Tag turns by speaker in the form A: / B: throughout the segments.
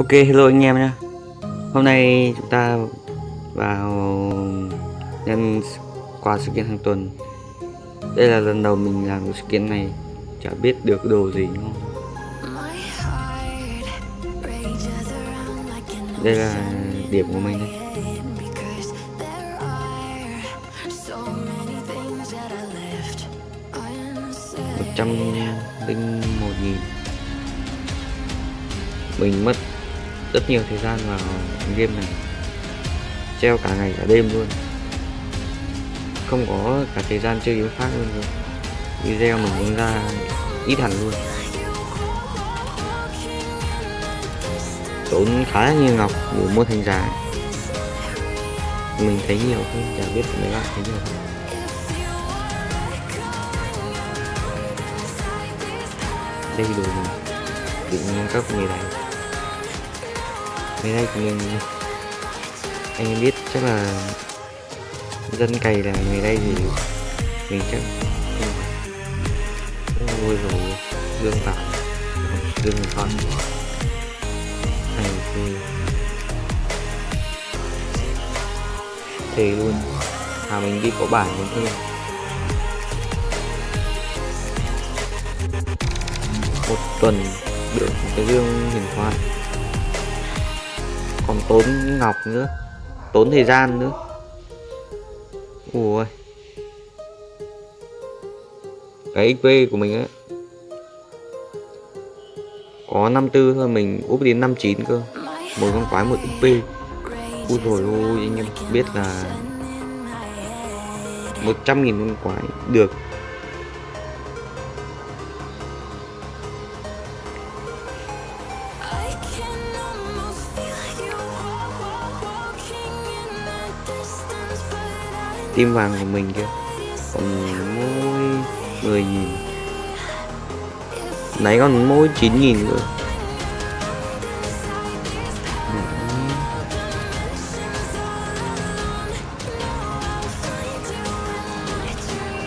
A: Ok, hello anh em nhé Hôm nay chúng ta vào nhân qua sự kiện hàng tuần. Đây là lần đầu mình làm sự kiện này, Chả biết được đồ gì đúng không Đây là điểm của mình đây một trăm linh một nghìn. Mình mất rất nhiều thời gian vào game này. Treo cả ngày cả đêm luôn. Không có cả thời gian chơi game khác luôn rồi. Video mình cũng ra ít hẳn luôn. Tốn khá là nhiều ngọc để mua thành giả. Mình thấy nhiều hơn, chả biết mấy bạn thấy nhiều không đây đồ mình tự nâng cấp người này người nay của mình anh em biết chắc là dân cày là người đây thì mình chắc vui ôi rồi lương tạo lương con. Này thì thế luôn. À mình đi có bản đúng không một tuần được một cái dương hiển thoại còn tốn ngọc nữa, tốn thời gian nữa. Ui. Cái xp của mình ấy, có 54 thôi, mình úp đến 59 cơ. Một con quái một xp ui rồi ôi, anh em biết là 100.000 con quái được. Tim vàng của mình kìa, còn mỗi 10 nghìn. Nãy còn mỗi chín nghìn nữa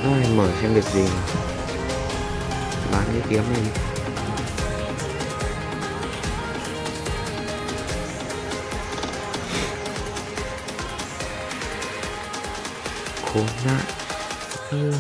A: Ai, mở xem được gì? Bán cái kiếm này. Khốn nạn ừ.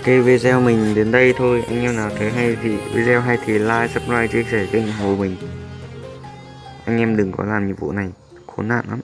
A: Ok video mình đến đây thôi. Anh em nào thấy hay thì, video hay thì like, subscribe, chia sẻ kênh ủng hộ mình. Anh em đừng có làm nhiệm vụ này, khốn nạn lắm.